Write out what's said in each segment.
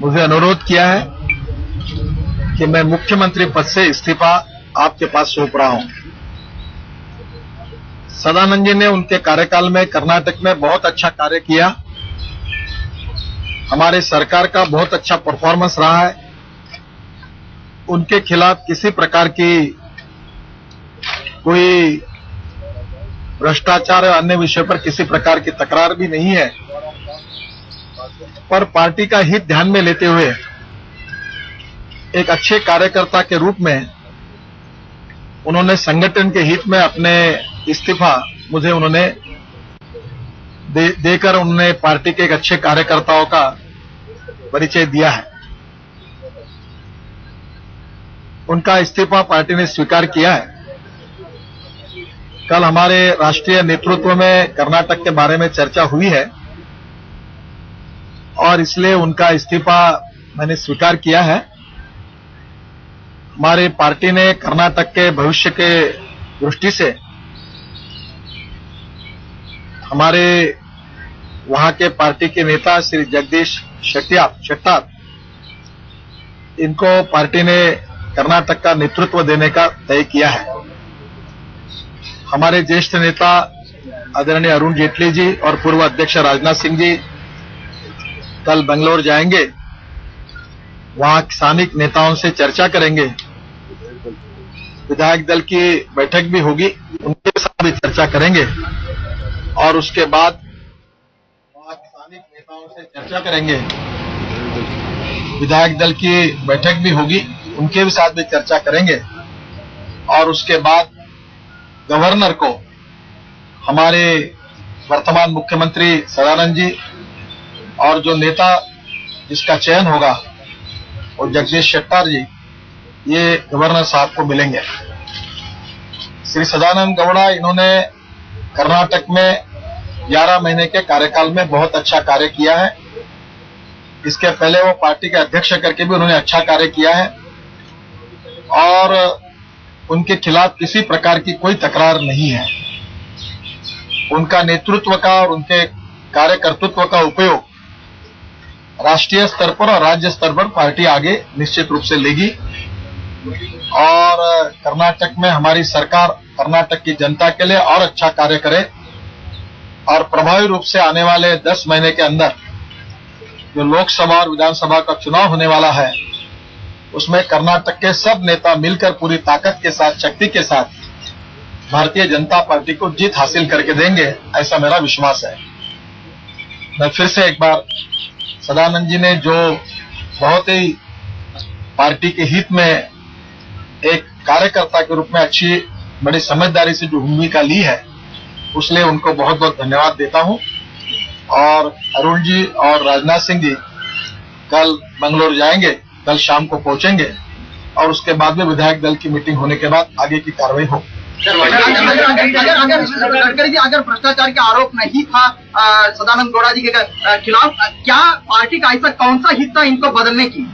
मुझे अनुरोध किया है कि मैं मुख्यमंत्री पद से इस्तीफा आपके पास सौंप रहा हूँ। सदानंद जी ने उनके कार्यकाल में कर्नाटक में बहुत अच्छा कार्य किया। हमारे सरकार का बहुत अच्छा परफॉर्मेंस रहा है। उनके खिलाफ किसी प्रकार की कोई भ्रष्टाचार और अन्य विषय पर किसी प्रकार की तकरार भी नहीं है। पर पार्टी का हित ध्यान में लेते हुए एक अच्छे कार्यकर्ता के रूप में उन्होंने संगठन के हित में अपने इस्तीफा मुझे उन्होंने दे, देकर उन्होंने पार्टी के एक अच्छे कार्यकर्ताओं का परिचय दिया है। उनका इस्तीफा पार्टी ने स्वीकार किया है। कल हमारे राष्ट्रीय नेतृत्व में कर्नाटक के बारे में चर्चा हुई है। और इसलिए उनका इस्तीफा मैंने स्वीकार किया है। हमारे पार्टी ने कर्नाटक के भविष्य के दृष्टि से हमारे वहाँ के पार्टी के नेता श्री जगदीश शेट्टियार शेट्टार, इनको पार्टी ने कर्नाटक का नेतृत्व देने का तय किया है। हमारे ज्येष्ठ नेता आदरणीय अरुण जेटली जी और पूर्व अध्यक्ष राजनाथ सिंह जी कल बंगलोर जाएँगे, वहाँ स्थानिक नेताओं से चर्चा करेंगे। विधायक दल की बैठक भी होगी, उनके साथ भी चर्चा करेंगे। और उसके बाद वहाँ स्थानिक नेताओं से चर्चा करेंगे। विधायक दल की बैठक भी होगी, उनके भी साथ भी चर्चा करेंगे। और उसके बाद गवर्नर को हमारे वर्तमान मुख्यमंत्री सदानंद जी और जो नेता जिसका चयन होगा, वो जगदीश शेट्टार जी, ये गवर्नर साहब को मिलेंगे। श्री सदानंद गौड़ा, इन्होंने कर्नाटक में 11 महीने के कार्यकाल में बहुत अच्छा कार्य किया है। इसके पहले वो पार्टी के अध्यक्ष करके भी उन्होंने अच्छा कार्य किया है। और उनके खिलाफ किसी प्रकार की कोई तकरार नहीं है। उनका नेतृत्व का और उनके कार्यकर्तृत्व का उपयोग राष्ट्रीय स्तर पर और राज्य स्तर पर पार्टी आगे निश्चित रूप से लेगी। और कर्नाटक में हमारी सरकार कर्नाटक की जनता के लिए और अच्छा कार्य करे और प्रभावी रूप से आने वाले 10 महीने के अंदर जो लोकसभा और विधानसभा का चुनाव होने वाला है, उसमें कर्नाटक के सब नेता मिलकर पूरी ताकत के साथ, शक्ति के साथ भारतीय जनता पार्टी को जीत हासिल करके देंगे, ऐसा मेरा विश्वास है। मैं फिर से एक बार सदानंद जी ने जो बहुत ही पार्टी के हित में एक कार्यकर्ता के रूप में अच्छी, बड़ी समझदारी से जो भूमिका ली है उसलिए उनको बहुत बहुत धन्यवाद देता हूँ। और अरुण जी और राजनाथ सिंह जी कल बंगलोर जाएँगे, कल शाम को पहुँचेंगे और उसके बाद में विधायक दल की मीटिंग होने के बाद आगे की कार्रवाई हो अगर भ्रष्टाचार का आरोप नहीं था सदानंद गौड़ा जी के खिलाफ क्या पार्टी का ऐसा कौन सा हिस्सा इनको बदलने की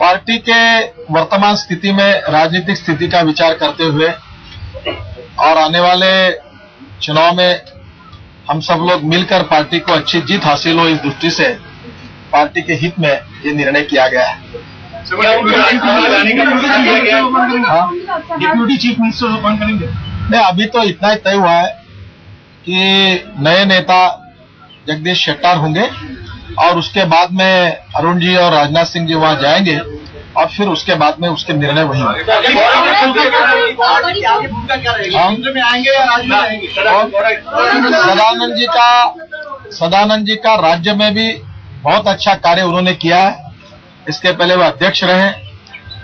पार्टी के वर्तमान स्थिति में राजनीतिक स्थिति का विचार करते हुए और आने वाले चुनाव में हम सब लोग मिलकर पार्टी को अच्छी जीत हासिल हो इस दृष्टि से पार्टी के हित में ये निर्णय किया गया हाँ? डिप्यूटी चीफ मिनिस्टर अपॉइंट करेंगे? नहीं अभी तो इतना ही तय हुआ है कि नए नेता जगदीश शेट्टार होंगे और उसके बाद में अरुण जी और राजनाथ सिंह जी वहाँ जाएँगे और फिर उसके बाद में उसके निर्णय वही होंगे। हाँ? में आएँगे या राज्य में आएँगे? सदानंद जी का सदानंद जी का राज्य में भी बहुत अच्छा कार्य उन्होंने किया है। इसके पहले वो अध्यक्ष रहे।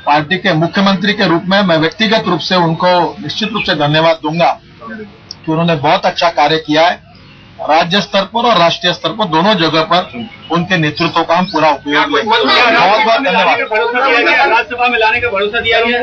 पार्टी के मुख्यमंत्री के रूप में मैं व्यक्तिगत रूप से उनको निश्चित रूप से धन्यवाद दूँगा कि उन्होंने बहुत अच्छा कार्य किया है। राज्य स्तर पर और राष्ट्रीय स्तर पर दोनों जगह पर उनके नेतृत्व का हम पूरा उपयोग बहुत बहुत धन्यवाद। राज्यसभा में लाने का भरोसा दिया गया